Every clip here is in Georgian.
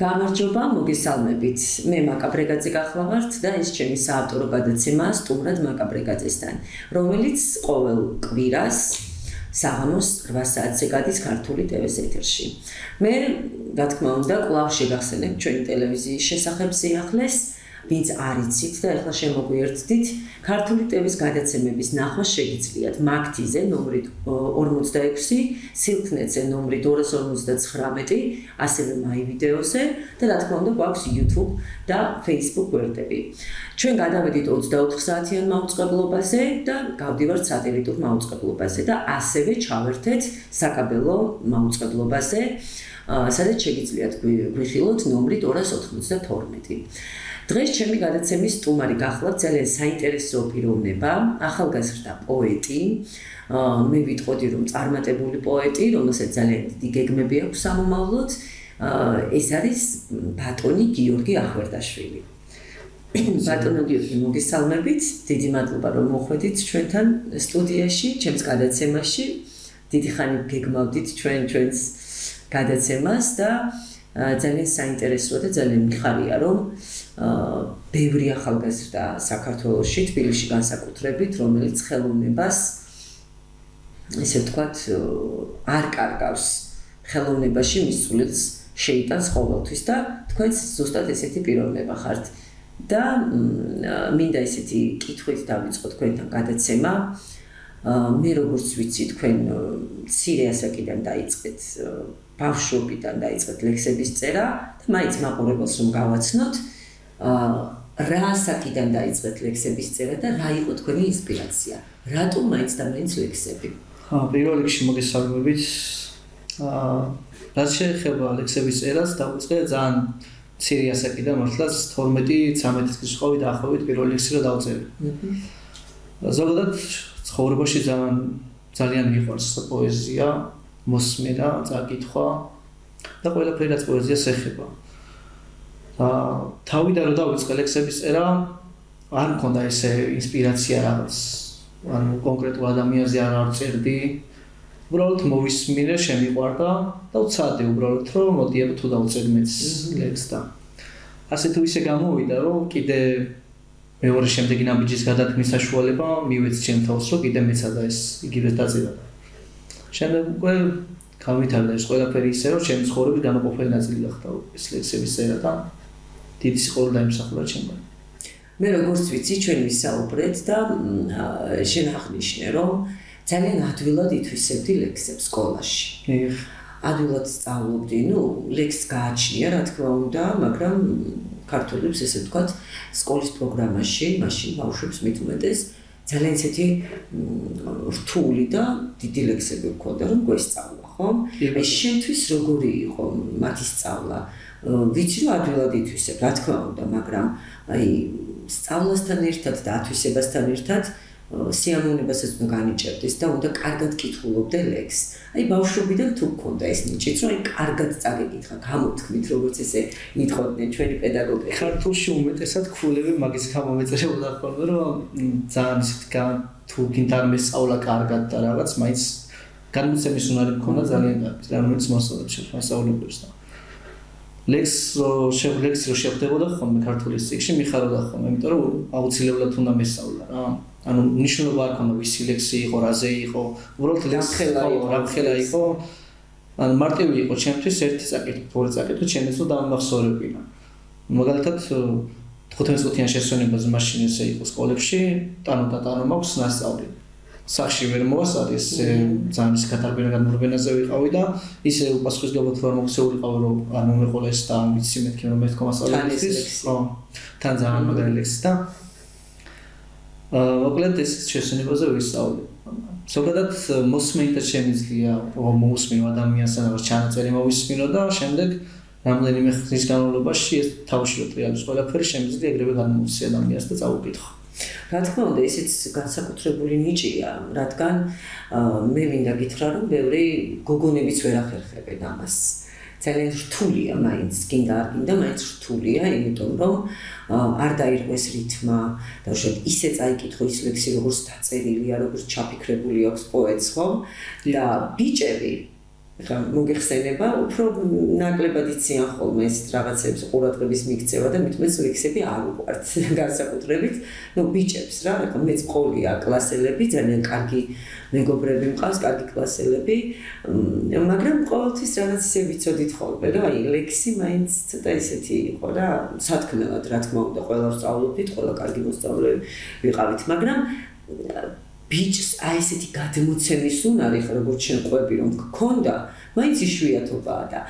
გამარჯობა, მოგესალმებით. მე მაკაბრეგაძე გახლავართ და ეს ჩემი საავტორო გადაცემა სტუმრად მაკაბრეგაძესთან, რომელიც ყოველ კვირას საღამოს 8 საათზე გადის ქართული ტელევის ეთერში. მე, რა თქმა უნდა, კლავ შეგახსენებ ჩვენი ტელევიზიის შესახებ სიახლეს. ვინც არიცით და ახლა შემოგვიერთდით ქართული ტევის გადაცემების ნახვა შეგიძლიათ. მაგთიზე ნომრით 46 სილქნეტზე ნომრით 259 ასევე მაი ვიდეოზე და რა თქმა უნდა გვაქვს YouTube და Facebook გვერდები. ჩვენ გადავედით 24 საათიან მაუწყებლობაზე და გავდივართ სატელიტურ მაუწყებლობაზე და ასევე ჩავერთეთ საკაბელო მაუწყებლობაზე. სადაც შეგიძლიათ გვიხილოთ ნომრით 292 დღეს ჩემი გადაცემის სტუმარი გახლავთ ძალიან საინტერესო პიროვნება, ახალგაზრდა პოეტი. მე ვიტყოდი რომ წარმატებული პოეტი, რომელსაც ძალიან დიდი გეგმები აქვს სამომავლოდ. ეს არის ბატონი გიორგი ახვერდაშვილი. ბატონო გიორგი, მოგესალმებით. დიდი მადლობა რომ მოხვედით ჩვენთან სტუდიაში, ჩემს გადაცემაში. დიდი ხანი გეგმავდით ჩვენ ჩვენს გადაცემას და ძალიან საინტერესოა და ძალიან მიხარია რომ ბევრი ახალგაზრდა საქართველოსში თბილისში განსაკუთრებით რომელიც ხელოვნებას ესე ვთქვათ არ კარგავს. ხელოვნებაში მისულს შეიტანს ყოველთვის და თქვენ ზუსტად ესეთი პიროვნება ხართ. და მინდა ესეთი კითხვით დავიწყო თქვენთან გადაცემა. მე როგორც ვიცი თქვენ ცირე ასაკიდან დაიწყეთ ბავშვობიდან დაიწყეთ ლექსების წერა და მაინც მაყურებელს რომ გავაცნოთ რა ასაკიდან დაიწყეთ ლექსების წერა და რა იყო თქვენი ინსპირაცია? რატომ მაინც და მაინც ლექსები? ხა, პირველ რიგში მოგესალმებით. აა, რაც შეეხება ლექსების წერას, დაუწყე ძალიან ცირე ასაკიდან მართლაც 12-13 წლის ხოვი და ახლობით პირველ ლექსი რა დავწერე. ზოგადად ცხოვრებაში ძალიან ძალიან მიყვარს პოეზია, მოსმენა, წაკითხვა და ყველაფერი რაც პოეზიას ეხება. აა თავიდან რომ დავიწყე ლექსების წერა, არ მქონდა ესე ინსპირაცია რაღაც, ანუ კონკრეტულ ადამიანზე არ არწერდი. უბრალოდ მოვისმინე, შემიყვარდა და ვცადე უბრალოდ რომ მოდი აბა თუ დავწერ მეც ლექსს და ასე თუ ისე გამოვიდა რომ კიდე მეორე შემდეგი ნაბიჯის გადათმის საშუალება მივეც ჩემ თავს რომ კიდე მეცადა ეს იგივე დაწერა. შემდეგ უკვე გამვითარდა ეს ყველაფერი ისე რომ ჩემი ცხოვრების განაყოფელი ნაწილი გახდა ეს ლექსების წერა და დიდი სიყვარული დაიმსახურა ჩემო. მე როგორც ვიცი ჩვენ ვისაუბრეთ და შენ აღნიშნე რომ ძალიან ადვილად ითვისებდი ლექსებს სკოლაში. ადვილად სწავლობდი, ну, ლექსს გააჩნია, რა თქმა უნდა, მაგრამ ქართულებს ესე ვთქვათ, სკოლის პროგრამაში, მაშინ ბავშვებს მithumetes ძალიან ისეთი რთული და დიდი ლექსები გქონდა, რომ გვესწავლა, ხო? ეს შენთვის როგორი იყო მათი სწავლა? ვიცი რომ ადვილად ითვისებ, რა თქმა უნდა, მაგრამ აი სწავლასთან ერთად და ათვისებასთან ერთად სიამოვნებასაც უნდა განიჭერდეს და უნდა კარგად კითხულობდე ლექს. აი ბავშვობიდან თუ გქონდა ეს ნიჭიც, რომ აი კარგად წაგეკითხა, გამოთქმით როგორც ესე ითხოვდნენ ჩვენი პედაგოგები. ქართულში უმეტესად ქულები მაგის გამო მეწერებოდა ხოლმე, რომ ძალიან ისეთ თუ გინდარ მესწავლა კარგად და რაღაც, მაინც განმოცემის უნარი მქონდა ძალიან კარგი, რომელიც მოსწავლებს შესაძლებლობს და ლექს შევლექს რო შეხვდებოდა ხოლმე ქართულის ციკში მიხაროდა ხოლმე, იმიტომ რომ აუცილებლად უნდა მესწავლა რა. ანუ ნიშნულობა არ ქონდა ვის ლექსი იყო, რაზე იყო, უბრალოდ ლექსი იყო, რა ხელა იყო. ანუ მარტივი იყო ჩემთვის ერთი წაკითი, ორი წაკითი, ჩემსო დამახსოვრებინა. მაგალითად 15 წუთიან შესვენებას მაშინ ესე იყო სკოლებში, ტანო და ტანო მაქვს ნასწავლი. სახში ვერ მოასწარი ძალიან ის კატარბენა გამურბენაზე ვიყავი და ისე უპასუხისგებლად ვარ მოქცეულიყავ რომ ანუ მე ყოლა ეს და ვიცი მეთქი რომ მე თქო მასწავლებლის ხო თან ძალიან მაგარი ლექსი და აა მოკლედ ეს შესაძლებელზე ვისწავლე. ზოგადად მოსმენით შემიძლია რომ მოусმინო ადამიანს ან რაღაც ჩანაწერი მოვისმინო და შემდეგ რამდენიმე ხნის განმავლობაში ეს თავში რო ტრიალის ყველაფერი შემიძლია ეგრევე განმოვცი ადამიანს და წაუკითხო რა თქმა უნდა, ესეც განსაკუთრებული ნიჭია, რადგან მე მინდა გითხრა, რომ ბევრი გოგონებიც ვერ ახერხებენ ამას. ძალიან რთულია მაინც, კიდე არ გინდა, მაინც რთულია, იმიტომ რომ არ დაირღვეს რითმა და უშუალოდ ისე წაიკითხო ის ლექსი, როგორც დაწერილია, როგორც ჩაფიქრებული აქვს პოეტს, ხო? და ბიჭები ხა მოგეხსენება, უფრო ნაკლებად იციან ხოლმე ეს რაღაცებს ყურადღების მიქცევა და მithumetes ლექსები არ უყვართ განსაკუთრებით. ნუ ბიჭებს რა, ხა მეც ყოლია კლასელები, ძალიან კარგი მეგობრები მყავს, კარგი კლასელები, მაგრამ ყოველთვის რაღაც ისე ვიცოდით ხოლმე, რომ აი ლექსი მაინც ცოტა ისეთი იყო რა, სათქმელად რა თქმა უნდა, ყველა სწავლობდით, ყველა კარგი მოსწავლეები ვიყავით, მაგრამ ბიჭს აი ესეთი გადმოცემის უნარი ხო როგორც შენ ყვები რომ გქონდა მაინც იშვიათობაა და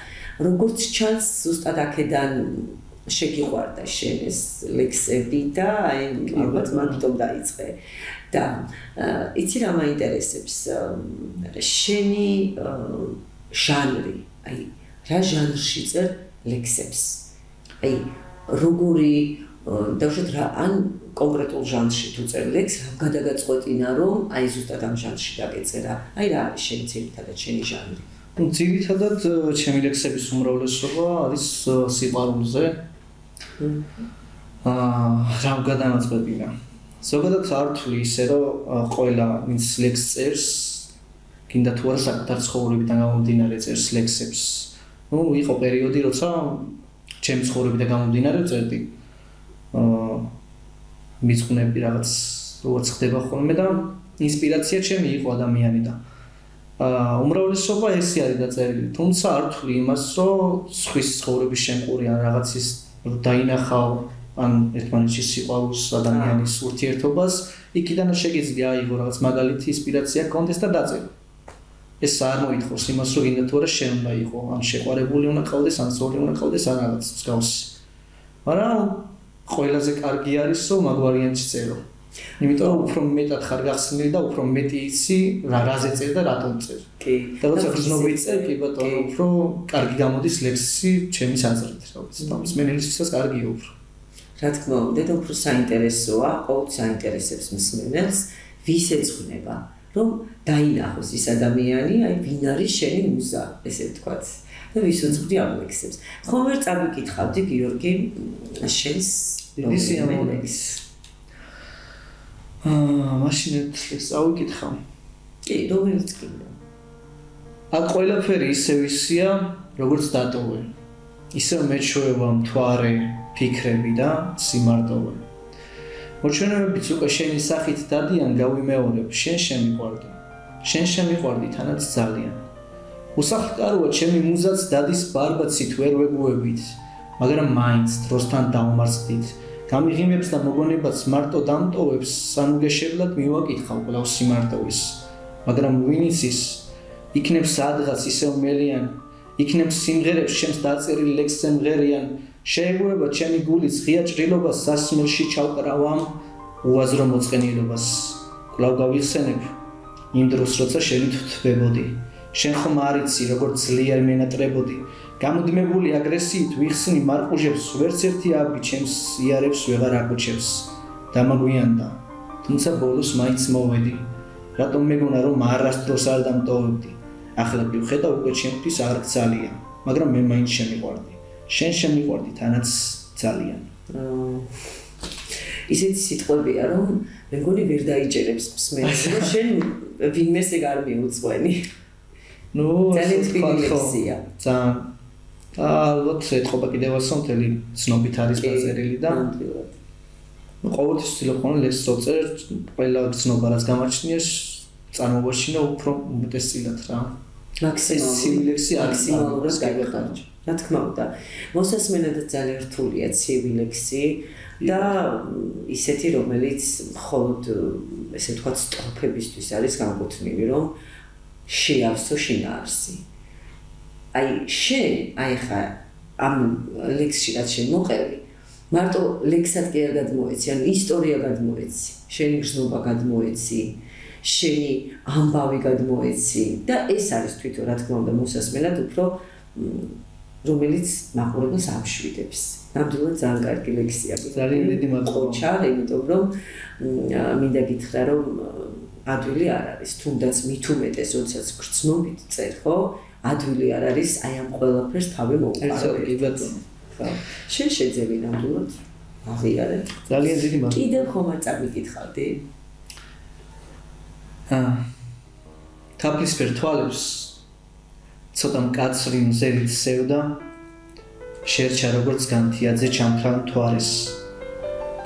როგორც ჩანს ზუსტად აქედან შეგიყვარდა შენ ეს ლექსები და აი ალბათ მაგიტომ დაიწყე. და იცი რა მაინტერესებს შენი ჟანრი აი რა ჟანრში წერ ლექსებს? აი როგორი დავშეთ რა ან კონკრეტულ ჟანრში თუ წერ ლექს რა გადაგაწყვეტინა რომ აი ზუსტად ამ ჟანრში დაგეწერა აი რა არის შენი ძირითადად შენი ჟანრი ну ძირითადად ჩემი ლექსების უმრავლესობა არის სიყვარულზე აა რა გადამაწყვეტინა ზოგადად არ თვლი ისე რომ ყველა ვინც ლექს წერს კიდე თუ არა საკუთარ ცხოვრებიდან გამომდინარე წერს ლექსებს ну იყო პერიოდი როცა ჩემი ცხოვრებიდან გამომდინარე წერდი აა მიწყვნები რაღაც როგორც ხდება ხოლმე და ინსპირაცია ჩემი იყო ადამიანი და აა უმრავლესობა ესე არის დაწერილი. თუმცა არ თვლი იმას რომ სხვის ცხოვრების შემყური ან რაღაცის დაინახავ ან ერთმანეთში სიყვარულს ადამიანის ურთიერთობას იქიდან შეგიძლია აიღო რაღაც მაგალითი ინსპირაცია კონდეს და დაწერო. ეს არ მოითხოს იმას რომ ინდა თუ არა შენ უნდა იყო ან შეყვარებული უნდა ყავდეს ან ზოლი უნდა ყავდეს ან რაღაც მსგავსი. მაგრამ ყველაზე კარგი არის რომ მაგ ვარიანტში წერო. იმიტომ რომ უფრო მეტად ხარ გახსნილი და უფრო მეტი იცი რა რაზე წერ და რატომ წერ. კი. და როცა გზნობი წერ, კი ბატონო, უფრო კარგი გამოდის ლექსი ჩემი საზრით, რა ვიცი, თავს მენელისთვისაც კარგია უფრო. რა თქმა უნდა, და უფრო საინტერესოა, ყოველ საინტერესებს მსმენელს, ვის ეძღვნება, რომ დაინახოს ის ადამიანი, აი ვინ არის შენი მუზა, ესე ვთქვათ. და ვის უძღვდი ამ ლექსებს. ხომ ვერ წავიკითხავდი გიორგი შენს ისი ამონექს. აა, მაშინ ეს აუკითხა. კი, რომელიც კიდე. აქ ყველაფერი ისე ვისია, როგორც დატოვე. ისე მეჩვევა მთვარე, ფიქრები და სიმარტოვე. მოჩვენებებიც უკვე შენი სახით დადიან გავიმეორებ, შენ შემიყვარდი. შენ შემიყვარდი თანაც ძალიან. უსახლკაროა ჩემი მუზაც დადის ბარბაცით ვერ ვეგუებით, მაგრამ მაინც დროსთან დავმარცხდით. გამიღიმებს და მოგონებაც მარტო დამტოვებს, სანუგეშებლად მივაკითხავ კვლავ სიმარტოვის. მაგრამ ვინ იცის, იქნებ სადღაც ისევ მელიან, იქნებ სიმღერებს შემს დაწერილ ლექსზე მღერიან, შეეგუება ჩემი გულის ღია ჭრილობა სასმელში ჩავკრავამ უაზრო მოწყენილობას. კვლავ გავიხსენებ იმ დროს, როცა შევით ვთბებოდი. შენ ხომ არიცი როგორ ძლიერ მენატრებოდი. გამოდმებული აგრესიით ვიხსნი მარყუჟებს ვერც ერთი აბი ჩემს იარებს ვეღარ აკუჩებს დამაგვიანდა. თუმცა ბოლოს მაინც მოვედი. რატომ მეგონა რომ არასდროს არ დამტოვებდი? ახლა მივხედა უკვე ჩემთვის არ გცალია მაგრამ მე მაინც შემიყვარდი. შენ შემიყვარდი თანაც ძალიან. ისეთი სიტყვებია რომ მეგონი ვერ დაიჭერებს მსმენელს შენ ვინმეს ეგ არ მიუძღვენი ნუ ძალიან თბილი ლექსია ძალიან ალბათ ეთყობა კიდევ ასე მთელი ცნობით არის ბაზერილი და ნუ ყოველთვის ვცდილობ ხოლმე ლექსს წოწერ ყველა ცნობა რაც გამარჩნიეს წარმოვაშინა უფრო უმეტესწილად რა მაქსიმალური ლექსი მაქსიმალურად გაიხარჯა რა თქმა უნდა მოსასმენად ძალიან რთულია ცივი ლექსი და ისეთი რომელიც მხოლოდ ესე ვთქვათ სტროფებისთვის არის განკუთვნილი რომ შეავსო შინაარსი. აი შენ აი ხა ამ ლექსში რაც შენ მოყევი მარტო ლექსად კი არ გადმოეცი ან ისტორია გადმოეცი შენი გზნობა გადმოეცი შენი ამბავი გადმოეცი და ეს არის თვითონ რა თქმა უნდა მოსასმენად უფრო რომელიც მაყურებელს ამშვიდებს ნამდვილად ძალიან კარგი ლექსია ძალიან დიდი მადლობა იმიტომ რომ მინდა გითხრა რომ ადვილი არ არის თუნდაც უმეტეს როდესაც გრძნობით წერ ხო ადვილი არ არის აი ამ ყველაფერს თავი მოუყარო. კი ბატონო. ხო. შენ შეძები ნამდვილად? აღიარე. ძალიან დიდი მადლობა. კიდევ ხომ არ წამიკითხავდი? აა. თაფლისფერ თვალებს ცოტა მკაცრი მზერით სევდა შერჩა როგორც განთიაძე ჩამქრან თვარის.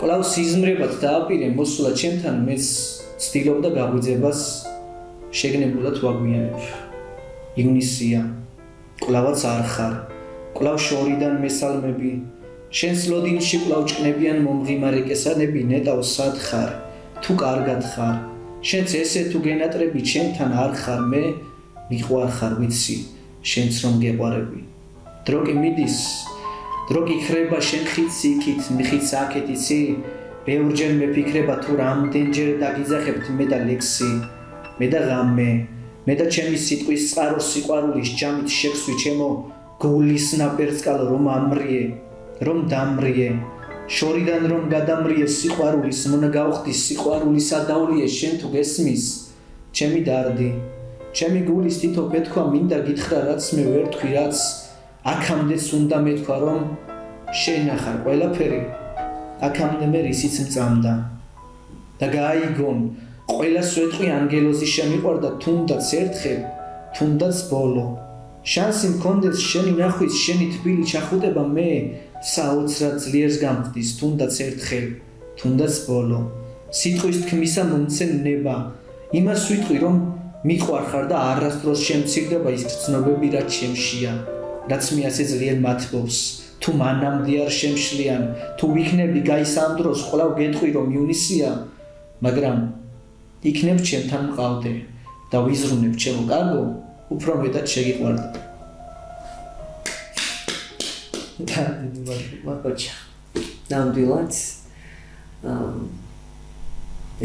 კვლავ სიზმრებად დააპირე მოსულა ჩემთან მეც ცდილობდა გაგვიძებას შეგნებულად ვაგვიანებ. ივნისია. კვლავაც არ ხარ. კვლავ შორიდან მესალმები შენს ლოდინში კვლავ ჭკნებიან მომღიმარე კესანები ნეტავ სად ხარ თუ კარგად ხარ შენც ესე თუ გენატრები ჩემთან არ ხარ მე მიყვარ ხარ ვიცი შენც რომ გეყარები დრო კი მიდის დრო კი ხრება შენ ხიცი იქით მიხიც აქეთ იცი ბევრჯერ მეფიქრება თუ რამდენჯერ დაგიძახებთ მე და ლექსი მე და ღამე მე და ჩემი სიტყვის წყარო სიყვარულის ჯამით შექსვი ჩემო გულის ნაპერწკალ რომ ამრიე რომ დამრიე შორიდან რომ გადამრიე სიყვარულის მონა გავხდი სიყვარულის ადაულიე შენ თუ გესმის ჩემი დარდი ჩემი გულის თითო პეთქვა მინდა გითხრა რაც მე ვერ თქვი რაც აქამდეც უნდა მეთქვა რომ შენ ახარ ყველაფერი. აქამდე მე რისიც მწამდა. და გაიგონ ყველა სვეტყვი ანგელოზი შემიყვარდა თუნდაც ერთხელ თუნდაც ბოლო. შანსი მქონდეს შენი ნახვის შენი თბილი ჩახუტება მე საოცრად ძლიერს გამხდის თუნდაც ერთხელ თუნდაც ბოლო. სიტყვის თქმისა მომცემნება იმას ვიტყვი რომ მიყვარხარ და არასდროს შემცირდება ის ცნობები რაც შემშია რაც მე ასე ძლიერ მათბობს თუ მანამდე არ შემშლიან თუ ვიქნები გაისამდროს ყოლავ გეტყვი რომ იუნისია მაგრამ იქნებ ჩემთან მყავდე და ვიზრუნებ ჩემო კარგო უფრო მეტად შეგიყვარდა. და მაგოჩა. ნამდვილად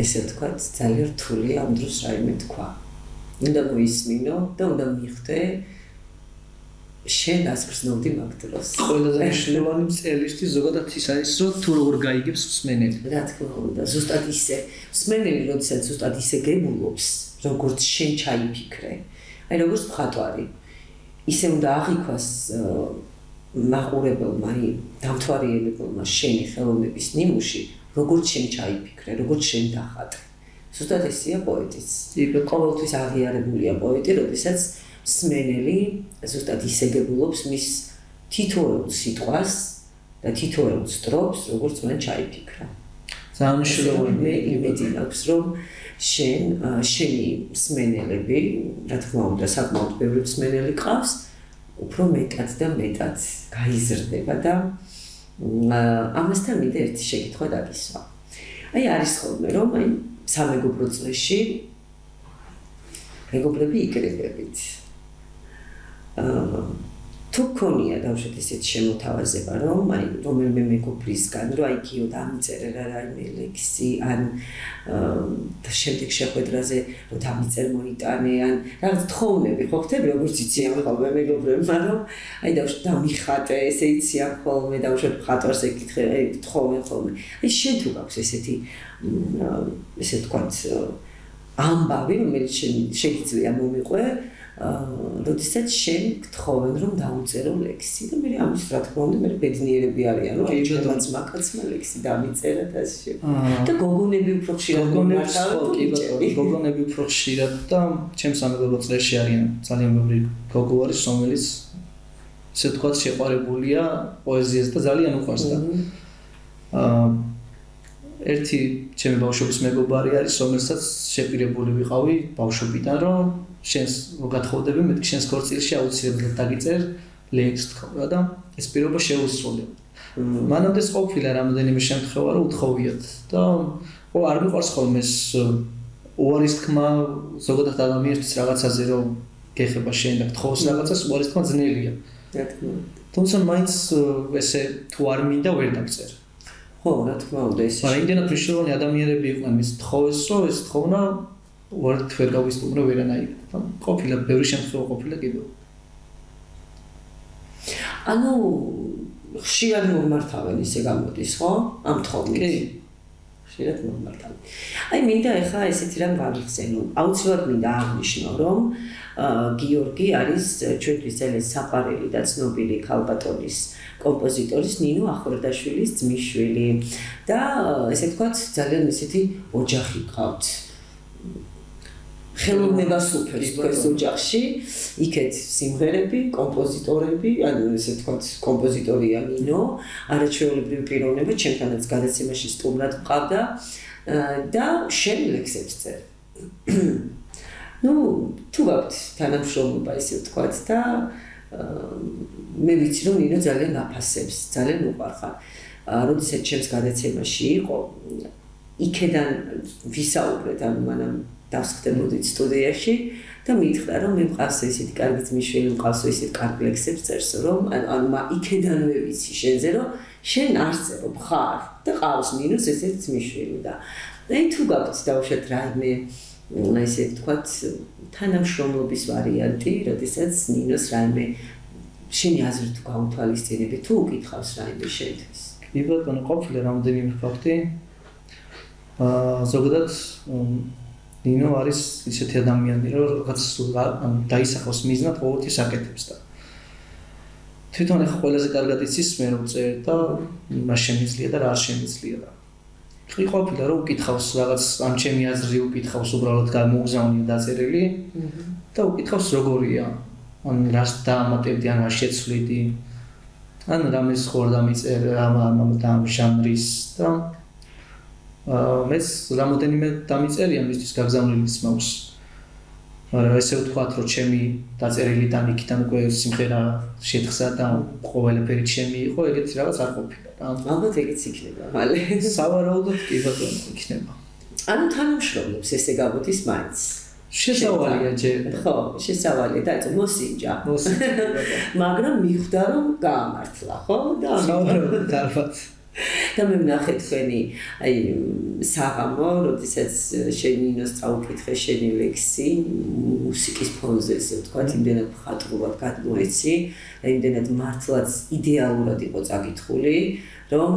ესე თქვა ძალიან რთული ამ დროს რაიმე თქვა. უნდა მოისმინო და უნდა მიხვდე შენ ასგრძნობდი მაგ დროს. ყველაზე მნიშვნელოვანი წელისთვის ზოგადად ის არის, რომ თუ როგორ გაიგებს მსმენელი. რა თქმა უნდა, ზუსტად ისე. მსმენელი როდესაც ზუსტად ისე გებულობს, როგორც შენ ჩაიფიქრე. აი როგორც მხატვარი ისე უნდა აღიქვას მაყურებელმა აი დამთვალიერებელმა შენი ხელოვნების ნიმუში როგორც შენ ჩაიფიქრე როგორც შენ დახატე ზუსტად ესია პოეტიც იბე ყოველთვის აღიარებულია პოეტი როდესაც სმენელი ზუსტად ისეგებულობს მის თითოეულ სიტყვას და თითოეულ სტროფს როგორც მან ჩაიფიქრა ძალიან მნიშვნელოვანი მე იმედი მაქვს რომ შენ შენი სმენელები, რა თქმა უნდა, საკმაოდ ბევრი სმენელი ყავს, უფრო მეტად და მეტად გაიზრდება და ამასთან მინდა ერთი შეკითხვა დაგისვა. აი არის ხოლმე რომ აი სამეგობრო წრეში მეგობრები იკრებებით. თუ ქონია დავშეთ ესეთ შემოთავაზება რომ აი რომელიმე მეგობრისგან რომ აი გიო დამიწერე რა რაიმე ლექსი ან და შემდეგ შეხვედრაზე რომ დამიწერ მოიტანე ან რაღაც თხოვნები ხო ხთები როგორც იციან ხოლმე მეგობრებმა რომ აი დავშეთ დამიხატე ესე იციან ხოლმე დავშეთ ხატვარს ეკითხე აი თხოვნე ხოლმე. აი შენ თუ გაქვს ესეთი ესე თქვა ამბავი რომელიც შეიძლება მომიყვე როდესაც შენ გთხოვენ რომ დაუწერო ლექსი და მე ამის რა თქმა უნდა მე ბედნიერები არიან რომ აი ჩვენც მაკაცმა ლექსი დამიწერა და ასე და გოგონები უფრო ხშირად გოგონები გოგონები უფრო ხშირად და ჩემს ამბობ წრეში არიან ძალიან ბევრი გოგო არის რომელიც ესე თქვა შეყარებულია პოეზიას და ძალიან უყვარს და აა ერთი ჩემი ბავშვობის მეგობარი არის რომელსაც შეპირებული ვიყავი ბავშვობიდან რომ შენს რო გათხოვდები მე შენს ქორწილში აუცილებლად დაგიწერ ლექს თქო და ეს პირობა შეუსრულე. მანამდე ყოფილა რამოდენიმე შემთხვევა რომ უთხოვიათ და ო არ მიყვარს ხოლმე ეს უარის თქმა ზოგადად ადამიანის რაღაცაზე რომ გეხება შენ და თხოვს რაღაცას უარის თქმა ძნელია. რა თქმა უნდა. თუმცა მაინც ესე თუ არ მინდა ვერ დაგწერ. ხო, რა თქმა უნდა ეს. მაგრამ იმდენად მნიშვნელოვანი ადამიანები იყვნენ მის თხოვეს რომ ეს თხოვნა ვარ თვერ გავისტუმრო ვერანაირად. ან ყოფილა ბევრი შემთხვევა ყოფილა კიდევ. ანუ ხშირად მომართავენ ისე გამოდის, ხო? ამ თხოვნით. კი. ხშირად მომართავენ. აი მინდა ახლა ესეთი რამ ვაღიხსენო. აუცილებლად მინდა აღნიშნო, რომ გიორგი არის ჩვენთვის ძალიან საყვარელი და ცნობილი ქალბატონის კომპოზიტორის ნინო ახორდაშვილის ძმისშვილი და ესე ვთქვათ ძალიან ისეთი ოჯახი ყავთ. ხელოვნებას უფერს თქვენს ოჯახში, იქეთ სიმღერები, კომპოზიტორები, ანუ ესე ვთქვათ, კომპოზიტორია ნინო, არაჩვეულებრივი პიროვნება, ჩემთანაც გადაცემაში სტუმრად მყავდა და შენ ლექსებს წერ. ну, თუ გაქვთ თანამშრომლობა ისე ვთქვათ და მე ვიცი რომ ნინო ძალიან აფასებს, ძალიან უყვარხარ. როდესაც ჩემს გადაცემაში იყო, იქედან ვისაუბრეთ, ანუ მანამ დავსხდებოდით სტუდიაში და მითხრა რომ მე მყავს ესეთი კარგი ძმისშვილი, მყავს ესეთი კარგი ლექსებს წერს, რომ ანუ მა იქედანვე ვიცი შენზე რომ შენ არწევ ხარ და ყავს მინუს ესეთი ძმისშვილი და აი თუ გაქვთ დაუშვათ რაიმე ესე ვთქვათ თანამშრომლობის ვარიანტი, როდესაც ნინოს რაიმე შენი აზრით თუ გაუთვალისწინები თუ უკითხავს რაიმე შენთვის. კი ბატონო, ყოფილი რამდენიმე ფაქტი. ზოგადად ნინო არის ისეთი ადამიანი, რომ რაღაც დაისახავს მიზნად ყოველთვის აკეთებს და თვითონ ახლა ყველაზე კარგად იცის მე რომ წერ და მას შემიძლია და რა შემიძლია და კი ყოფილა რომ უკითხავს რაღაც ამ ჩემი აზრი უკითხავს უბრალოდ გამოგზავნია დაწერილი და უკითხავს როგორია? ან რას დაამატებდი ან რა შეცვლიდი? ან რამის ხორდა მიწერ რა ამ ჟანრის და მეც რამოდენიმე დამიწერია მისთვის გაგზავნილის მაქვს. მაგრამ ესე ვთქვათ, რომ ჩემი დაწერილი ტანიკიდან უკვე სიმღერა შეთხსა და ყოველფერი ჩემი იყო, ეგეც რაღაც არ ყოფილა. ალბათ ეგეც იქნება, მალე. სავარაუდოდ კი ბატონო იქნება. ანუ თანამშრომლებს ესე გამოდის მაინც. შესავალია ჯერ. ხო, შესავალია და ეს მოსინჯა. მოსინჯა. მაგრამ მიხვდა რომ გაამართლა, ხო? და სავარაუდოდ ალბათ. და მე ვნახე თქვენი აი საღამო, როდესაც შენი ინოს წაუკითხე შენი ლექსი მუსიკის ფონზე, ესე ვთქვა, იმდენად ხატრულად გადმოეცი, იმდენად მართლაც იდეალურად იყო წაკითხული, რომ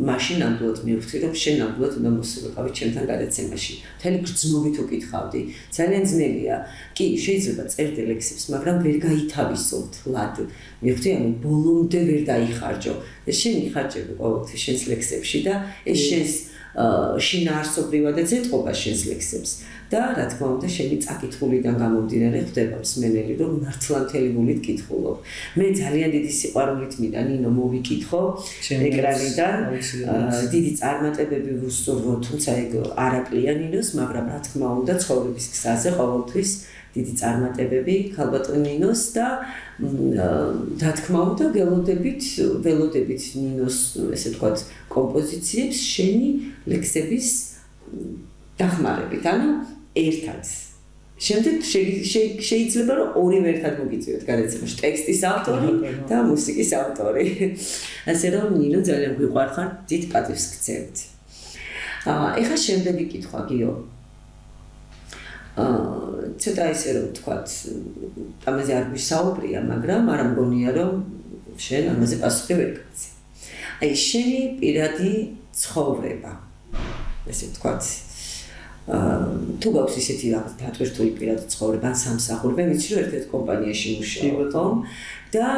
მაშინ ნამდვილად მივხვდი, რომ შენ ნამდვილად უნდა მოსულიყავი ჩემთან გადაცემაში. მთელი გრძნობით უკითხავდი. ძალიან ძნელია. კი, შეიძლება წერდე ლექსებს, მაგრამ ვერ გაითავისოთ ლად. მივხვდი, ანუ ბოლომდე ვერ დაიხარჯო. ეს შენ იხარჯები ყოველთვის შენს ლექსებში და ეს შენს შინაარსობრივადაც ეთყობა შენს ლექსებს. და რა თქმა უნდა შენი წაკითხულიდან გამომდინარე ხდება მსმენელი რომ მართლანთელი გულით კითხულობ. მე ძალიან დიდი სიყვარულით მინდა ნინო მოვიკითხო ეკრანიდან. დიდი წარმატებები ვუსწრებო თუმცა ეგ არაკლია ნინოს მაგრამ რა თქმა უნდა ცხოვრების გზაზე ყოველთვის დიდი წარმატებები ქალბატონინოს და რა თქმა უნდა გელოდებით ველოდებით ნინოს ესე ვთქვათ კომპოზიციებს შენი ლექსების დახმარებით. ანუ ერთად. შემდეგ შეიძლება რომ ორივე ერთად მოგიწევთ გადაცემაში ტექსტის ავტორი და მუსიკის ავტორი. ასე რომ ნინო ძალიან გვიყვარხარ, დიდ პატივს გცემთ. აა ეხა შემდეგი კითხვა გიო. აა ცოტა ისე რომ თქვათ, ამაზე არ ვისაუბრია, მაგრამ არ მგონია რომ შენ ამაზე პასუხი ვერ გაცი. აი შენი პირადი ცხოვრება. ესე ვთქვათ, თუ გაქვს ისეთი რაღაც დატვირთული პირადი ცხოვრება ან სამსახური, მე ვიცი რომ ერთ-ერთ კომპანიაში მუშაობ და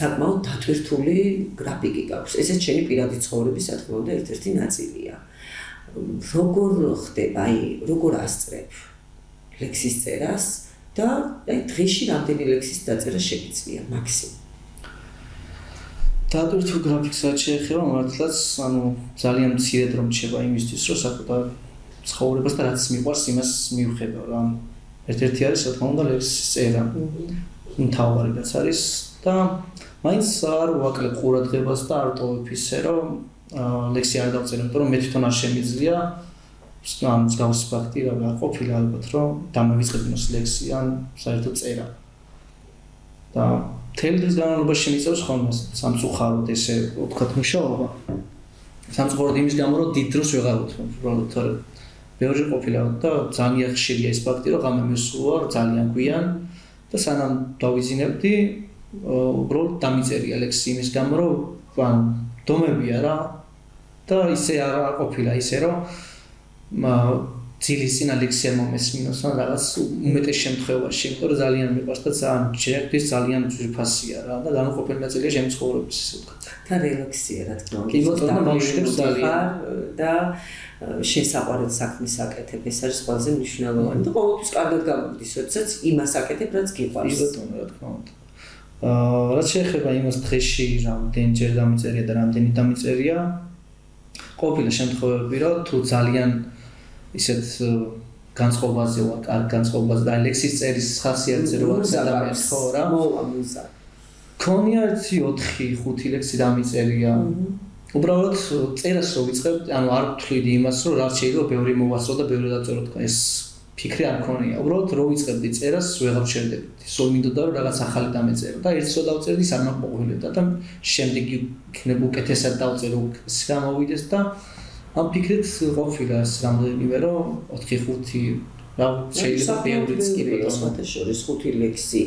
საკმაოდ დატვირთული გრაფიკი გაქვს. ესეც შენი პირადი ცხოვრების, რა თქმა უნდა, ერთ-ერთი ნაწილია. როგორ ხდება, აი, როგორ ასწრებ ლექსის წერას და აი დღეში რამდენი ლექსის დაწერა შეიძლება მაქსიმუმ? დატვირთულ გრაფიკსაც შეეხება მართლაც, ანუ ძალიან მცირედ რომ შეება იმისთვის, რომ საკუთარ ცხოვრებას და რაც მიყვარს იმას მივხედავ რა. ერთ-ერთი არის რა თქმა უნდა ლექსის წერა. მთავარი რაც არის და მაინც არ ვაკლებ ყურადღებას და არ ტოვებ ისე რომ ლექსი არ დავწერე, იმიტომ რომ მე თვითონ არ შემიძლია ამ მსგავსი ფაქტი რა გაყოფილი ალბათ რომ დამავიწყებინოს ლექსი ან საერთოდ წერა. და თემ დღის განმავლობაში შემიწევს ხოლმე სამწუხაროდ ესე ვთქვათ მუშაობა. სამწუხაროდ იმის გამო რომ დიდ დროს ვეღარ ვთქვი, უბრალოდ თორე მეორე ყოფილა და ძალიან ხშირია ეს ფაქტი, რომ გამე მისულა ძალიან გვიან და სანამ დავიზინებდი, უბრალოდ დამიწერია ლექსი იმის გამო, რომ ან დომებია რა და ისე არ ყოფილა ისე რომ ძილის წინა ლექსია მომესმინოს ან რაღაც უმეტეს შემთხვევაში, იმიტომ რომ ძალიან მიყვარს და ძალიან შეერთვის ძალიან ძვირფასია რა და განუყოფელი ნაწილია ჩემი ცხოვრების ისე ვთქვათ. და რელაქსია რა თქმა უნდა. კი ბატონო, ბავშვებს ძალიან და შესაყვარად საქმის აკეთებ, ეს არის ყველაზე მნიშვნელოვანი და ყოველთვის კარგად გამოგდის, როდესაც იმას აკეთებ, რაც გიყვარს. კი ბატონო, რა თქმა უნდა. აა რაც შეეხება იმას დღეში რამდენჯერ დამიწერია და რამდენი დამიწერია ყოფილი შემთხვევები რომ თუ ძალიან ისეთ განწყობაზე ვარ, კარგ განწყობაზე და ლექსის წერის ხასიათზე რო ვარ ადამიანს ხო რა? მოვა მუზა. ქონია 4-5 ლექსი დამიწერია. უბრალოდ წერას რო ვიწყებ, ანუ არ ვთვლიდი იმას, რომ რაც შეიძლება ბევრი მოვასწრო და ბევრი დაწერო თქვა ეს ფიქრი არ მქონია. უბრალოდ რო ვიწყებდი წერას, ვეღარ შევდებოდი. სულ მინდოდა რომ რაღაც ახალი დამეწერო და ერთს რო დავწერდი, სანამ მოყოვილებდა და შემდეგ იქნებ უკეთესად დავწერო, ის გამოვიდეს და ამ ფიქრით ყოფილა ეს რამდენიმე რომ 4-5 რა შეიძლება ბევრიც კი ბატონო შორის 5 ლექსი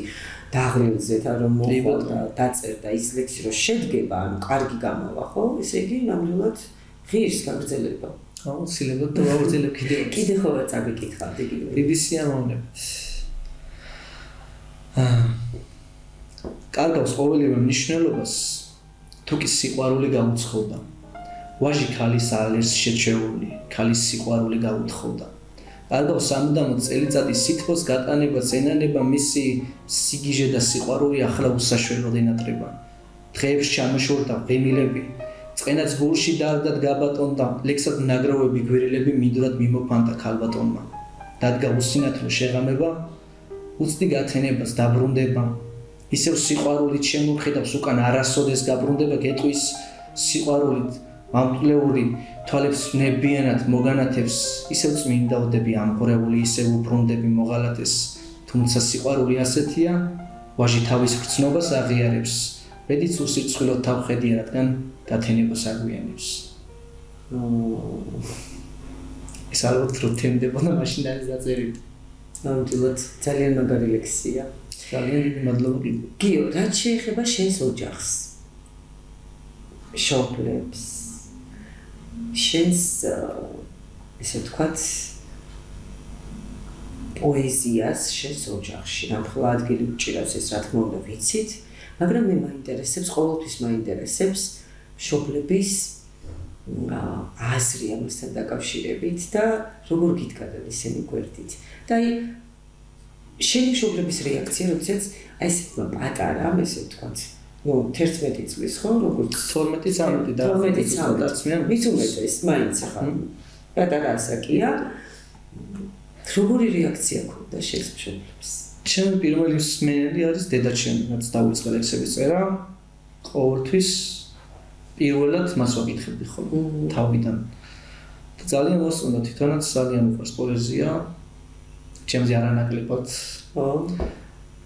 დაღრილზე და რომ მოხდა და დაწერდა ის ლექსი რომ შედგება ანუ კარგი გამოვა ხო? ესე იგი ნამდვილად ღირს გაგრძელება აუცილებლად და აუცილებლად კიდე კიდე ხო წაგიკითხავდი კიდე დიდი სიამოვნებით აა კარგავს ყოველივე მნიშვნელობას თუ კი სიყვარული გამოცხოდა ვაჟი ქალის ალერს შეჩეული, ქალის სიყვარული გაუთხოვდა. ალბათ სამუდამო წელიწადის სითბოს გატანება ზენანება მისი სიგიჟე და სიყვარული ახლა უსაშველოდ ენატრება. დღეებს ჩამოშორდა ღემილები, წენაც გულში დაარდად გაბატონდა, ლექსად ნაგროვები გვირილები მინდრად მიმოფანტა ქალბატონმა. დადგა უსინათლო შეღამება, უცდი გათენებას დაბრუნდება. ისევ სიყვარულით შემოხედავს უკან არასოდეს გაბრუნდება გეტყვის სიყვარულით ამპლეული თვალებს ნებიანად მოგანათებს ისევ წმინდაოდები ამღრეული ისევ უბრუნდები მოღალატეს თუმცა სიყვარული ასეთია ვაჟი თავის ხრცნობას აღიარებს ბედიც უსიცხვილო თავხედია რადგან დათენებას აგვიანებს. ეს ალბათ რო თემდებოდა მაშინ არის დაწერილი. ნამდვილად ძალიან მაგარი ლექსია. ძალიან მადლობა გიო რაც შეეხება შენს ოჯახს. შოპლებს შენს ესე ვთქვათ პოეზიას შენს ოჯახში. რამხელა ადგილი უჭირავს ეს რა თქმა უნდა ვიცით მაგრამ მე მაინტერესებს ყოველთვის მაინტერესებს შობლების აზრი ამასთან დაკავშირებით და როგორ გიდგანან ისინი გვერდით. და აი შენი შობლების რეაქცია როდესაც აი ესეთმა პატარა ესე ვთქვათ ну 11 წლის ხო როგორც? 12-13 და 12-13 მის უმეტეს მაინც ახლა. პატარა ასაკია როგორი რეაქცია ქონდა შესაძლებლებს ჩემი პირველი მსმენელი არის დედაჩემი რაც დაუწყე ლექსების წერა. ყოველთვის პირველად მას ვაკითხებდი ხოლმე თავიდან. და ძალიან მოსწონდა თვითონაც ძალიან უყვარს პოეზია. ჩემზე არანაკლებად. ხო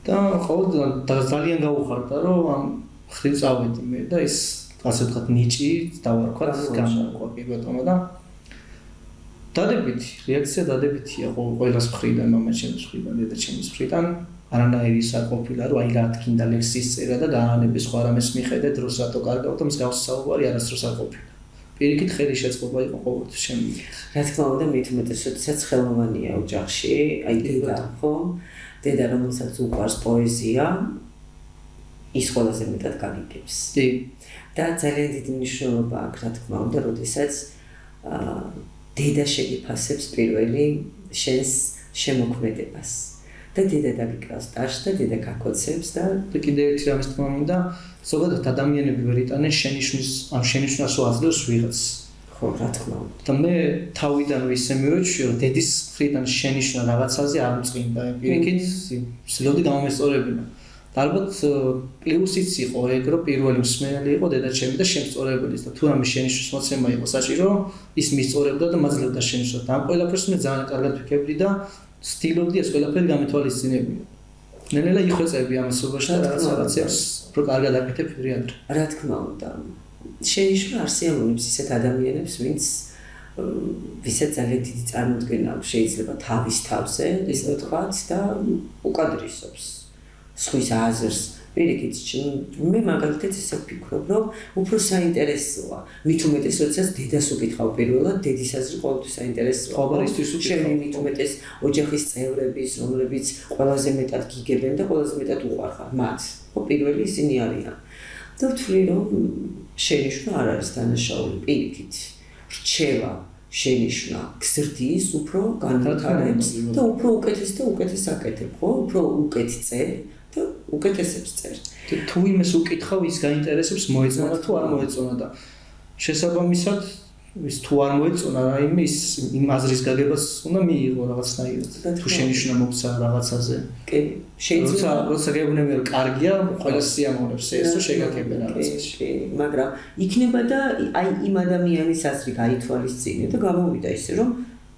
და ყოველ ძალიან გაუხარდა რომ ამ ხრი წავედი მე და ის ასე ვთქვათ ნიჭი დავარქვათ გამოყვა კი ბატონო და დადებითი რეაქცია დადებითია ყველას მხრიდან მამაჩემის მხრიდან დედაჩემის მხრიდან. არანაირი საკოფილა რომ აი რა თქინდა ლექსის წერა და დაანების ხო არამეს მიხედე დროს რატო კარგავ და მსგავს საუბარი არასდროს არ ყოფილა. პირიქით ხელი შეწყობა იყო ყოველთვის შემი რა თქმა უნდა მით უმეტეს როდესაც ხელოვანია ოჯახში აი დედა ხო? დედა რომელსაც უყვარს პოეზია ის ყველაზე მეტად გაგიგებს. კი. და ძალიან დიდი მნიშვნელობა აქვს, რა თქმა უნდა, როდესაც აა დედა შეგიფასებს პირველი შენს შემოქმედებას. და დედა დაგიკრავს ტაშს და დედა გაკოცებს და კიდე ერთი რამის თქმა უნდა, ზოგადად ადამიანები ვერ იტანენ შენიშვნის ამ შენიშვნას უაძლევს ვიღაც. ხო, რა თქმა უნდა. და მე თავიდან ისე მივეჩვიო, რომ დედის მხრიდან შენიშვნა რაღაცაზე არ უწყინდა. პირიქით, ვსლოდი გამომესწორებინა. ალბათ პლუსიც იყო ეგ რომ პირველი მსმენელი იყო დედაჩემი და შემწორებელის და თუ რამე შენიშვნის მოცემა იყო საჭირო ის მისწორებდა და მაძლევდა შენიშვნას. ამ ყველაფერს მე ძალიან კარგად ვიქებდი და სტილობდი ეს ყველაფერი გამეთვალისწინებინა. ნელ-ნელა იხვეწები ამასობაში და რაღაც რაღაცებს რო კარგად აკეთებ რეალურად. რა თქმა უნდა. შენიშვნა არსიამონებს ისეთ ადამიანებს, ვინც ვისაც ძალიან დიდი წარმოდგენა შეიძლება თავის თავზე, ისე ვთქვათ და უკადრისობს. სხვის აზრს. პირიქით მე მაგალითად ისე ვფიქრობ რომ უფრო საინტერესოა. მით უმეტეს როდესაც დედას უკითხავ პირველად დედის აზრი ყოველთვის საინტერესოა. ყოველთვის უკითხავ მით უმეტეს ოჯახის წევრების რომლებიც ყველაზე მეტად გიგებენ და ყველაზე მეტად უყვარხარ მათ. ხო პირველი ისინი არიან. და ვთვლი რომ შენიშნა არ არის დანაშაული პირიქით. რჩევა შენიშნა გზრდის უფრო განვითარებს და უფრო უკეთეს და უკეთეს აკეთებ ხო? უფრო უკეთ წერ უკეთესებს წერ. თუ იმეს უკითხავ, ის გაინტერესებს მოეწონა თუ არ მოეწონა და შესაბამისად ის თუ არ მოეწონა რაიმე ის იმ აზრის გაგებას უნდა მიიღო რაღაცნაირად. თუ შენიშნა მოგცა რაღაცაზე. კი შეიძლება როცა როცა გეუბნები რომ კარგია ყველა სიამოვნებს ეს თუ შეგაკებენ რაღაცაში. კი მაგრამ იქნება და აი იმ ადამიანის აზრი გაითვალისწინე და გამოვიდა ისე რომ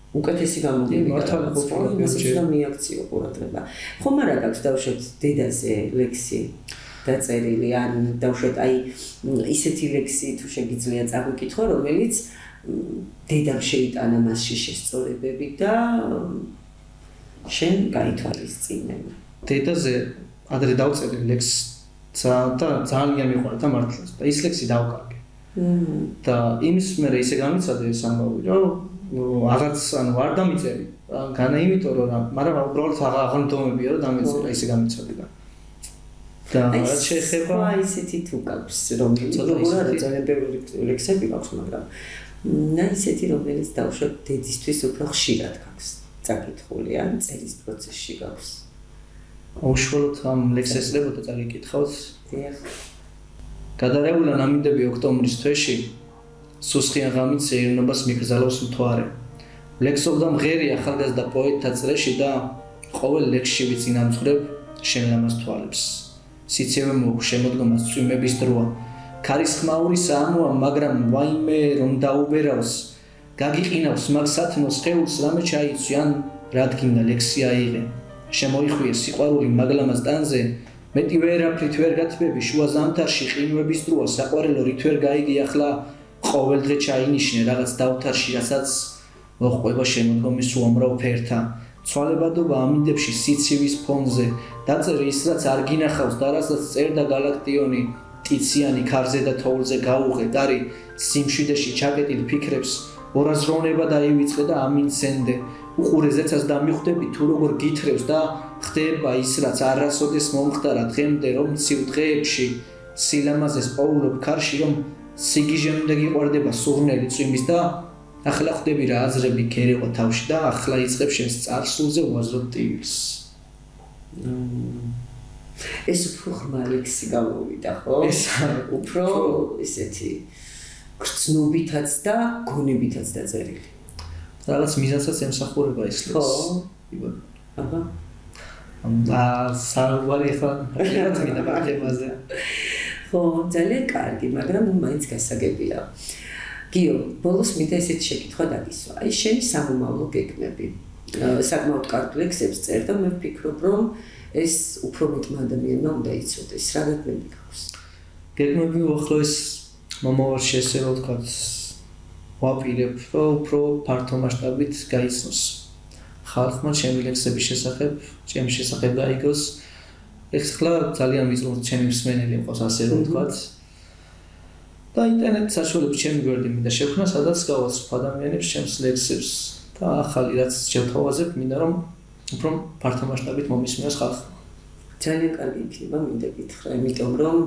უკეთესი გამოგები მართლა ხო მიაქციო ყურადღება. ხომ არა გაქვს დავშოთ დედაზე ლექსი დაწერილი? ან დავშოთ აი ისეთი ლექსი თუ შეგიძლია წაგვიკითხო რომელიც დედამ შეიტანა მასში შესწორებები და შენ გაითვალისწინე დედაზე ადრე დავწერე ლექსს და ძალიან მიყვარდა მართლა და ის ლექსი დავკარგე. და იმის მერე ისე გამიცადე ეს ამბავი რომ აღარც ანუ არ დამიწერი განა იმიტომ რომ მაგრამ უბრალოდ აღანტომებია რომ დამეწერა ისე გამიცოდი და და რაც შეეხება აი ისეთი თუ გაქვს რომ ცოტა ძალიან ბევრი ლექსები გაქვს მაგრამ და ისეთი რომელიც დავშოთ დედისთვის უფრო ხშირად გაქვს წაკითხული ან წერის პროცესში გაქვს. უშუალოდ ამ ლექსესლებოდა წაკითხავთ დიახ. გადარეულა ნამინდები ოქტომბრის თვეში სუსხიან ღამით სეირნობას მიგზალოს მთვარე. ლექსობდა მღერი ახალგაზრდა პოეტთა წრეში და ყოველ ლექსში ვიცინამძღვრებ შემლამას თვალებს. სიცივე მოხ შემოდგომას წვიმების დროა. ქარის ხმაური საამოა, მაგრამ ვაიმე რომ დაუბერავს, გაგიყინავს მაგ სათნოს ხეულს რამე ჩაიცვი ან რადგინა ლექსი აიღე. შემოიხვიე სიყვარული მაგლამას ტანზე მეტი ვერაფრით ვერ გათბები შუა ზამთარში ყინვების დროა საყვარელო რით ვერ გაიგი ახლა ყოველდღე ჩაინიშნე რაღაც დავთარში, რასაც მოყვება შემოდგომის უამრავ ფერთა. ცვალებადობა ამინდებში სიცივის ფონზე, დაწერე ის რაც არ გინახავს და რასაც წერდა galaktioni, ტიციანი ქარზე და თოვლზე გაუღე, დარი სიმშვიდეში ჩაკეტილ ფიქრებს, ორაზროვნება დაივიწყე და ამინცენდე. უყურეზეცას დამიხვდები თუ როგორ გითხრევს და ხდება ის რაც არასოდეს მომხდარა დღემდე რომ ცივ დღეებში სილამაზეს პაულობ ქარში რომ სიგიჟემდე გიყვარდება სურნელი წვიმის და ახლა ხვდები რა აზრები ქერევა თავში და ახლა იწყებ შენს წარსულზე უაზრო ტილს. ეს უფრო ხმალექსი გამოვიდა, ხო? ეს უფრო ესეთი გრძნობითაც და გონებითაც დაწერილი. რაღაც მიზანსაც ემსახურება ეს ლექსი. ხო. აბა. და საუბარი ხარ, რა თქმა უნდა, თემაზე. ხო, ძალიან კარგი, მაგრამ მაინც გასაგებია. გიო, ბოლოს მინდა ესეთ შეკითხვა დაგისვა. აი, შენი სამომავლო გეგმები. საკმაოდ კარგ ლექსებს წერ და მე ვფიქრობ, რომ ეს უფრო მეტმა ადამიანმა უნდა იცოდეს. რა გეგმები გაქვს? გეგმები უახლოეს მომავალში ესე რომ ვთქვათ, ვაპირებ, რომ უფრო ფართო მასშტაბით გაიცნოს ხალხმა ჩემი ლექსების შესახებ, ჩემი შესახებ გაიგოს. ეს ხლა ძალიან ვიწრო ჩემი მსმენელი იყოს ასე რომ ვთქვათ. და ინტერნეტ საშუალებით ჩემი გვერდი მინდა შევქნა, სადაც გავაცნობ ადამიანებს ჩემს ლექსებს და ახალი რაც შევთავაზებ, მინდა რომ უფრო ფართო მასშტაბით მომისმინოს ხალხმა. ძალიან კარგი იქნება, მინდა გითხრა, იმიტომ რომ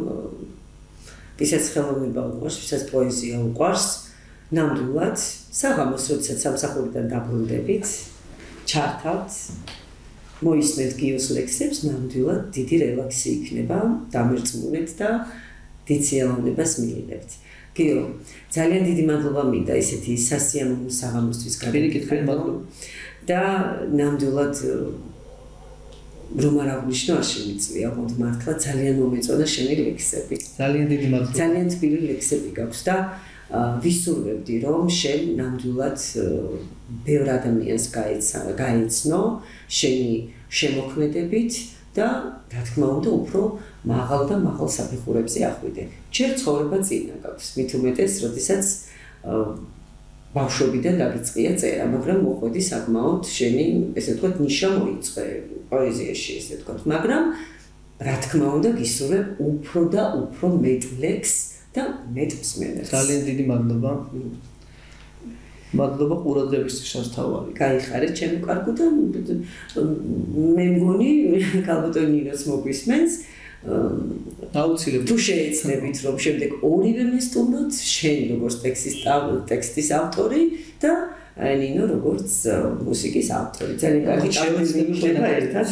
ვისაც ხელოვნება უყვარს, ვისაც პოეზია უყვარს, ნამდვილად საღამოს როდესაც სამსახურიდან დაბრუნდებით, ჩართავთ მოისმენთ გიოს ლექსებს, ნამდვილად დიდი რელაქსი იქნება, დამერწმუნეთ და დიციანობას მიიღებთ. გიო, ძალიან დიდი მადლობა მინდა ისეთი სასიამოვნო საღამოსთვის გადაგიკითხეთ მადლობა. და ნამდვილად რომ არ აღნიშნო არ შემიწია, თუმცა მართლა ძალიან მომეწონა შენი ლექსები. ძალიან დიდი მადლობა. ძალიან თბილი ლექსები გაქვს და ვისურვებდი რომ შენ ნამდვილად ბევრ ადამიანს გაიცნო შენი შემოქმედებით და რა თქმა უნდა უფრო მაღალ და მაღალ საფეხურებზე ახვიდე. ჯერ ცხოვრება წინა გაქვს, მით უმეტეს, როდესაც ბავშვობიდან დაგიწყია წერა, მაგრამ მოყვედი საკმაოდ შენი, ესე ვთქვათ, ნიშა მოიწე პოეზიაში, ესე ვთქვათ, მაგრამ რა თქმა უნდა გისურვებ უფრო და უფრო მეტ ლექს და მეტ მსმენელს. ძალიან დიდი მადლობა. მადლობა ყურადღებისთვის შესთავარი. გაიხარე ჩემი კარგო და მე მგონი კალბოტონინოს მოგვისმენს. აუცილებლად თუ შეეცდებით რომ შემდეგ ორივე მესტუმროთ შენ როგორც ტექსტის ტექსტის ავტორი და ნინო როგორც მუსიკის ავტორი. ძალიან კარგი შემოწმება ერთად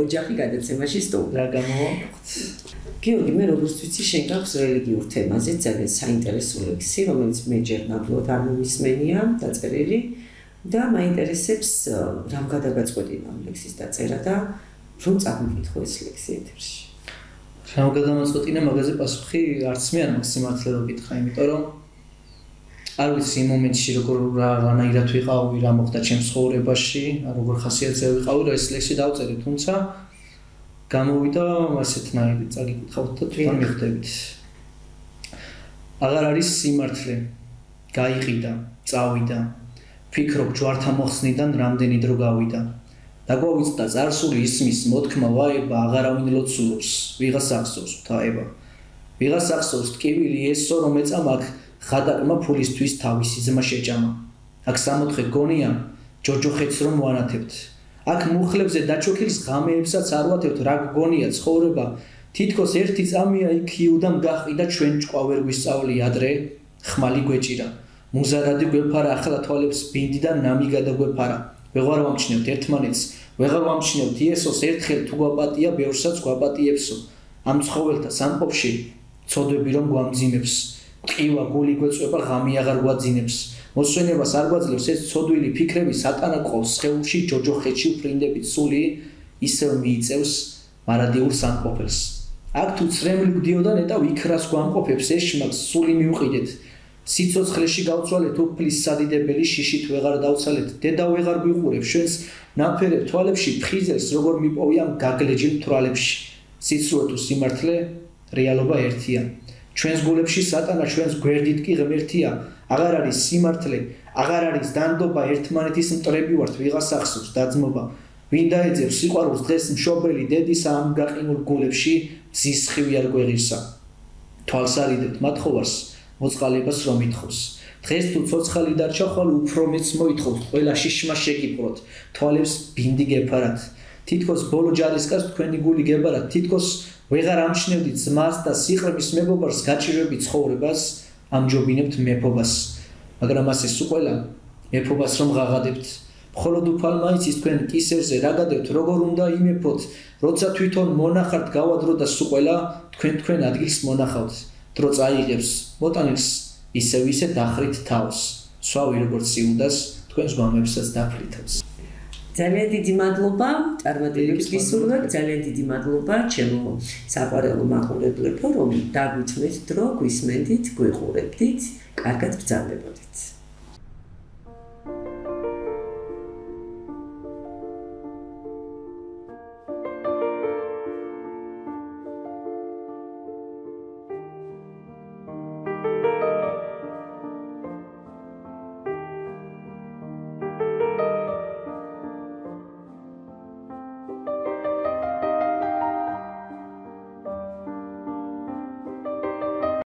ოჯახი გადაცემაში სტუმრი. რა გამოვა? გიორგი, მე როგორც ვიცი, შენ გაქვს რელიგიურ თემაზე ძალიან საინტერესო ლექსი, რომელიც მე ჯერ ნამდვილად არ მომისმენია, დაწერილი და მაინტერესებს რამ გადაგაწყვეტინა ლექსის დაწერა და რომ წამიკითხო ეს ლექსი ეთერში. რამ გადამაწყვეტინა მაგაზე პასუხი არც მე არ რომ გითხრა, იმიტომ რომ არ ვიცი იმ მომენტში როგორ რა რანაირად ვიყავი, რა მოხდა ჩემს ცხოვრებაში, როგორ ხასიათზე ვიყავი, რომ ეს ლექსი დავწერე, თუმცა გამოვიდა ასეთნაირი წაგიკითხავთ და თვითონ მიხვდებით. აღარ არის სიმართლე. გაიყიდა, წავიდა. ფიქრობ ჯვართა მოხსნიდან რამდენი დრო გავიდა. დაგვავიწყდა ზარსული ისმის მოთქმა ვაება აღარავინ ლოცულობს, ვიღას ახსოვს თაება. ვიღას ახსოვს ტკივილი ესო რომ ეწამ აქ ხადაკმა ფულისთვის თავისი ზმა შეჭამა. აქ სამოთხე გონია ჯოჯოხეთს რომ ვანათებთ. აქ მუხლებზე დაჩოქილს ღამეებსაც არ ვათევთ, რა გგონია ცხოვრება. თითქოს ერთი წამია იქ იუდამ გაყიდა ჩვენ ჭყვა ვერ ვისწავლი ადრე. ხმალი გვეჭირა. მუზარადი გვეფარა ახლა თვალებს ბინდიდან ნამი გადაგვეფარა. ვეღარ ვამჩნევთ ერთმანეთს, ვეღარ ვამჩნევთ იესოს ერთხელ თუ გვაპატია, ბევრსაც გვაპატიებსო. ამ ცხოველთა სამყოფში ცოდები რომ გვამძიმებს. ტყივა გული გვეწვება, ღამე აღარ გვაძინებს. მოსვენებას არ გვაძლევს ეს ცოდვილი ფიქრები სატანა ყოლს ხეულში ჯოჯოხეთში ფრინდებით სული ისევ მიიწევს მარადიულ სამყოფელს. აქ თუ წრემლი გდიოდა ნეტა ვიქრას გვამყოფებს ეს შმაკს სული მიუყიდეთ. სიცოცხლეში გავცვალეთ უფლის სადიდებელი შიშით ვეღარ დავცალეთ დედა ვეღარ გვიყურებ ჩვენს ნაფერებ თვალებში ფხიზელს როგორ მიპოვია გაგლეჯილ თვალებში სიცრუე თუ სიმართლე რეალობა ერთია. ჩვენს გულებში სატანა ჩვენს გვერდით კი ღმერთია აღარ არის სიმართლე, აღარ არის დანდობა ერთმანეთის მტრები ვართ ვიღას ახსოვს დაძმობა. ვინ დაეძებს სიყვარულს დღეს მშობელი დედის ამ გაყინულ გულებში ზისხივი არ გვეღირსა. თვალსარიდებთ მათხოვარს მოწყალებას რომ ითხოვს. დღეს თუ ცოცხალი დარჩა ხვალ უფრო მეც მოითხოვთ ყველა შიშმა შეგიპყროთ თვალებს ბინდი გეფარათ. თითქოს ბოლო ჯარისკაც თქვენი გული გებარათ თითქოს ვეღარ ამჩნევდით ზმას და სიყრმის მეგობარს გაჭირვები ცხოვრებას ამჯობინებთ მეფობას. მაგრამ ასე სუყველა მეფობას რომ ღაღადებთ. მხოლოდ უფალმა იცის თქვენ კისერზე რა გადევთ როგორ უნდა იმეფოთ? როცა თვითონ მონახართ გავადრო და სუყველა თქვენ თქვენ ადგილს მონახავთ. დრო წაიღებს მოტანილს ისევ ისე დახრით თავს. სვავი როგორც სიუდას თქვენს გვამებსაც დაფრითავს ძალიან დიდი მადლობა წარმატებების გისურვებ ძალიან დიდი მადლობა ჩემო საყვარელო მაყურებლებო რომ დაგვითმეთ დრო გვისმენდით გვიყურებდით კარგად ბრძანდებოდით